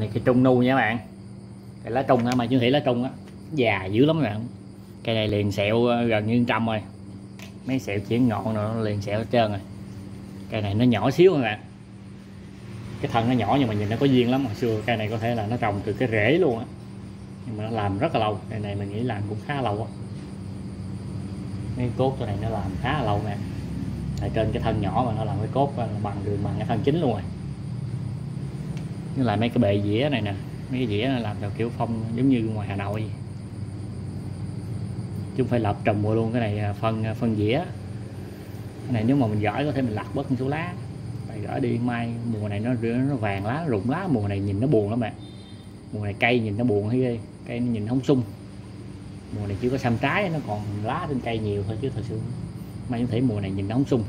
này cây trung nu nha các bạn. Cây lá trung á, mà chưa thị lá trung á, già dữ lắm các bạn. Cây này liền sẹo ờ, gần như trăm rồi. Mấy sẹo chuyển ngọn rồi, nó liền sẹo hết trơn rồi. Cây này nó nhỏ xíu các bạn. Cái thân nó nhỏ nhưng mà nhìn nó có duyên lắm. Hồi xưa cây này có thể là nó trồng từ cái rễ luôn á. Nhưng mà nó làm rất là lâu. Cây này mình nghĩ làm cũng khá lâu á. Cái cốt chỗ này nó làm khá là lâu nè. Tại trên cái thân nhỏ mà nó làm cái cốt ờ, bằng đường bằng cái thân chính luôn rồi với lại mấy cái bệ dĩa này nè. Mấy cái dĩa này làm theo kiểu phong, giống như ngoài Hà Nội. Vậy. chứ không phải lập trồng mua luôn cái này à, phân à, phân dĩa. Cái này nếu mà mình giỏi có thể mình lặt bớt một số lá. Phải gỡ đi, mai mùa này nó nó vàng lá, rụng lá. Mùa này nhìn nó buồn lắm bạn. Mùa này cây nhìn nó buồn thấy ghê. Cây nó nhìn không sung. Mùa này chỉ có xăm trái, nó còn lá trên cây nhiều thôi chứ thật sự mai có thể mùa này nhìn nó không sung.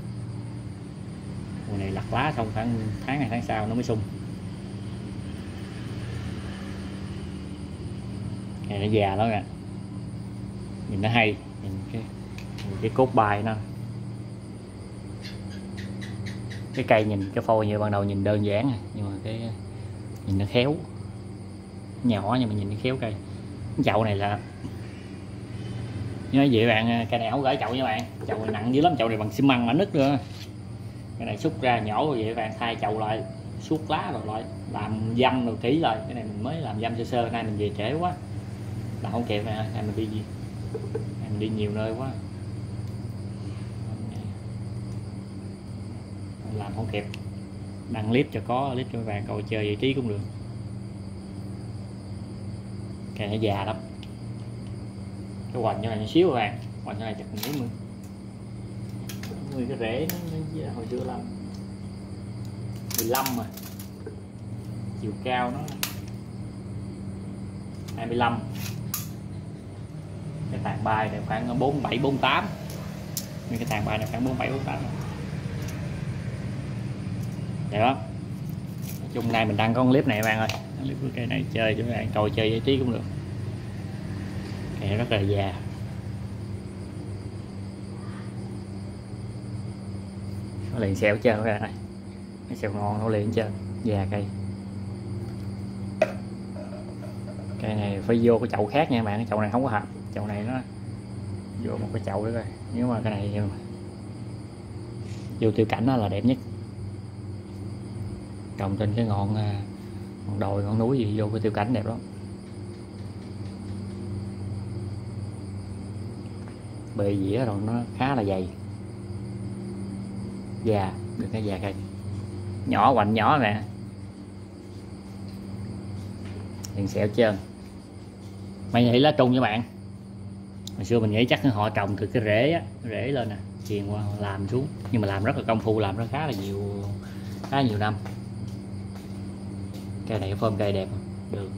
Mùa này lặt lá xong khoảng tháng này, tháng sau nó mới sung. Này nó già lắm nè, nhìn nó hay. Nhìn cái nhìn cái cốt bài nó. Cái cây nhìn cái phôi như ban đầu nhìn đơn giản à, nhưng mà cái nhìn nó khéo. Nhỏ nhưng mà nhìn nó khéo cây. Cái chậu này là nói vậy bạn à, cây này không gửi chậu nha bạn. Chậu này nặng dữ lắm chậu này bằng xi măng mà nứt nữa cái này xúc ra nhỏ rồi vậy bạn thay chậu lại suốt lá rồi lại làm dăm rồi kỹ rồi cái này mình mới làm dăm sơ sơ nay mình về trễ quá là không kịp à, nè em mình đi gì? Em đi nhiều nơi quá. Làm không kịp đăng clip cho có clip cho các bạn coi chơi giải trí cũng được. Cái này già lắm. Cái hoành như này xíu các bạn. Hoành như này chắc mình mấy mươi mươi cái rễ nó, nó hồi xưa làm. 15 mà. Chiều cao nó. 25 cái tàn bài này khoảng 47 48 nhưng cái tàn bài này khoảng 47 48 đẹp lắm nói chung nay mình đăng con clip này bạn ơi. Clip của cây này chơi cho các bạn, trò chơi giải trí cũng được. Cây rất là già. Nó liền xeo chơi các bạn ơi. Nó xeo ngon, nó liền chơi già cây. Cây này phải vô cái chậu khác nha bạn, cái chậu này không có hợp chậu này nó vô một cái chậu nữa coi. Nếu mà cái này vô tiêu cảnh nó là đẹp nhất. Trồng trên cái ngọn à, ngọn đồi, ngọn núi gì vô cái tiêu cảnh đẹp lắm. Bề dĩa rồi nó khá là dày. Già được cái già cây nhỏ hoành nhỏ nè liền xẹo trơn. Mày nghĩ lá trung với bạn hồi xưa mình nghĩ chắc họ trồng từ cái rễ á, rễ lên nè, truyền qua, làm xuống. Nhưng mà làm rất là công phu, làm rất khá là nhiều, khá nhiều năm. Cây này phơm cây đẹp được.